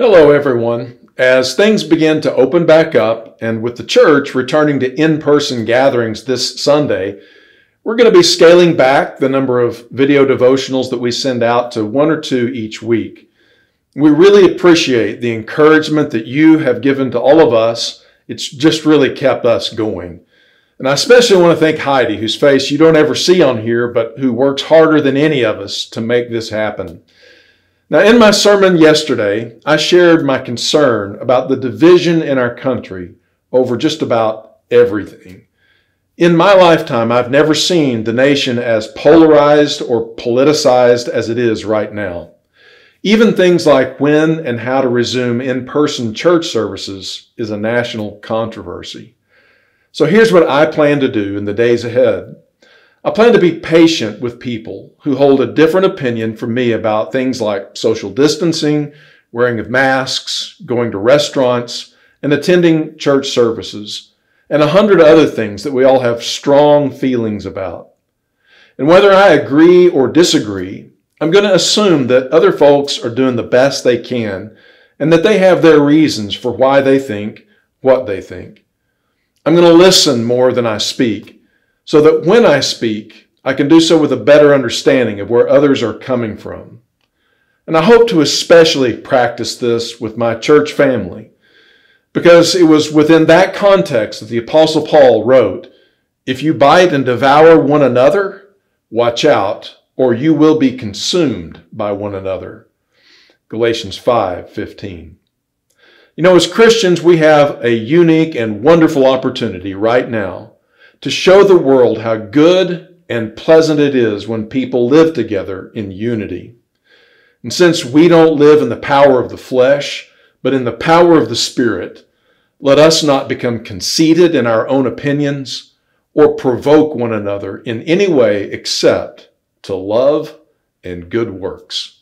Hello, everyone. As things begin to open back up, and with the church returning to in person gatherings this Sunday, we're going to be scaling back the number of video devotionals that we send out to one or two each week. We really appreciate the encouragement that you have given to all of us. It's just really kept us going. And I especially want to thank Heidi, whose face you don't ever see on here, but who works harder than any of us to make this happen. Now, in my sermon yesterday, I shared my concern about the division in our country over just about everything. In my lifetime, I've never seen the nation as polarized or politicized as it is right now. Even things like when and how to resume in person church services is a national controversy. So here's what I plan to do in the days ahead. I plan to be patient with people who hold a different opinion from me about things like social distancing, wearing of masks, going to restaurants, and attending church services, and a hundred other things that we all have strong feelings about. And whether I agree or disagree, I'm going to assume that other folks are doing the best they can and that they have their reasons for why they think what they think. I'm going to listen more than I speak so that when I speak, I can do so with a better understanding of where others are coming from. And I hope to especially practice this with my church family because it was within that context that the Apostle Paul wrote, If you bite and devour one another, watch out, or you will be consumed by one another. Galatians 5 15. You know, as Christians, we have a unique and wonderful opportunity right now to show the world how good and pleasant it is when people live together in unity. And since we don't live in the power of the flesh, but in the power of the Spirit, let us not become conceited in our own opinions or provoke one another in any way except to love and good works.